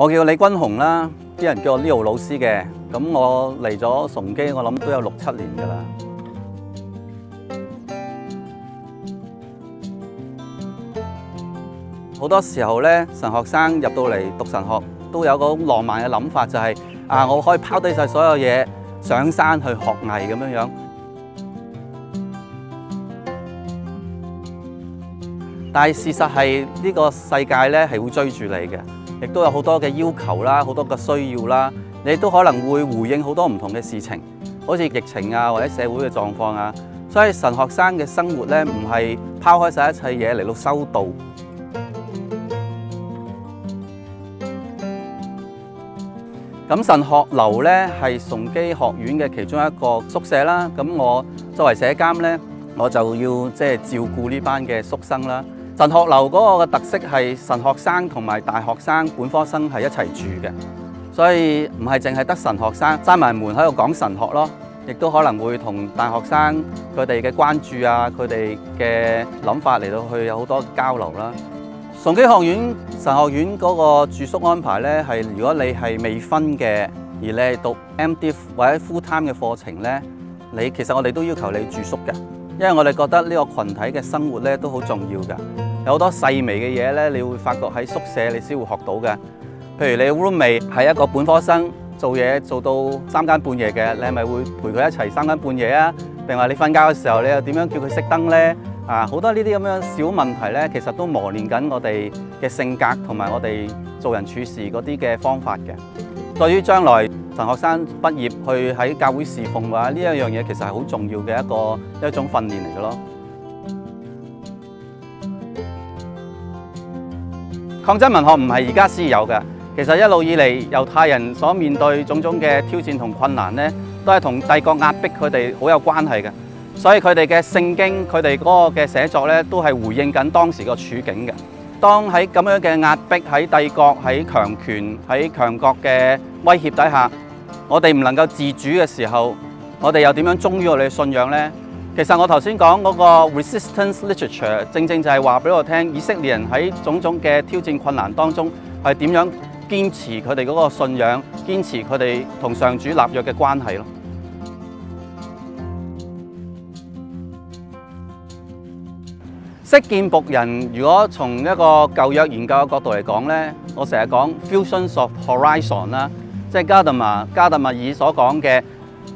我叫李君雄啦，啲人叫我 Leo 老師嘅。咁我嚟咗崇基，我諗都有六七年㗎啦。好多時候咧，神學生入到嚟讀神學，都有個浪漫嘅諗法，就係、啊，我可以拋低晒所有嘢，上山去學藝咁樣樣。但係事實係呢、呢個世界咧係會追住你嘅，亦都有好多嘅要求啦，好多嘅需要啦，你都可能會回應好多唔同嘅事情，好似疫情啊或者社會嘅狀況啊。所以神學生嘅生活咧，唔係拋開晒一切嘢嚟到修道。咁神學樓咧係崇基學院嘅其中一個宿舍啦。咁我作為社監咧，我就要即係照顧呢班嘅宿生啦。神學樓嗰個嘅特色係神學生同埋大學生、本科生係一齊住嘅，所以唔係淨係得神學生閂埋門喺度講神學咯，亦都可能會同大學生佢哋嘅關注啊、佢哋嘅諗法嚟到去有好多交流啦。崇基學院神學院嗰個住宿安排咧，係如果你係未婚嘅，而你係讀 M.D. 或者 full time 嘅課程咧，你其實我哋都要求你住宿嘅，因為我哋覺得呢個群體嘅生活咧都好重要㗎。有好多細微嘅嘢咧，你會發覺喺宿舍你先會學到嘅。譬如你 roommate 係一個本科生，做嘢做到三更半夜嘅，你係咪會陪佢一齊三更半夜啊？定話你瞓覺嘅時候，你又點樣叫佢熄燈咧？啊，好多呢啲咁樣小問題咧，其實都磨練緊我哋嘅性格同埋我哋做人處事嗰啲嘅方法嘅。對於將來神學生畢業去喺教會侍奉嘅話，呢一樣嘢其實係好重要嘅一個一種訓練嚟嘅咯。抗爭文學唔係而家先有嘅，其實一路以嚟猶太人所面對種種嘅挑戰同困難咧，都係同帝國壓迫佢哋好有關係嘅。所以佢哋嘅聖經，佢哋嗰個嘅寫作咧，都係回應緊當時個處境嘅。當喺咁樣嘅壓迫、喺帝國、喺強權、喺強國嘅威脅底下，我哋唔能夠自主嘅時候，我哋又點樣忠於我哋嘅信仰呢？其實我頭先講嗰個 resistance literature，正正就係話俾我聽，以色列人喺種種嘅挑戰困難當中，係點樣堅持佢哋嗰個信仰，堅持佢哋同上主立約嘅關係咯。識見僕人，如果從一個舊約研究嘅角度嚟講咧，我成日講 fusions of horizon 啦，即係加特馬加特密爾所講嘅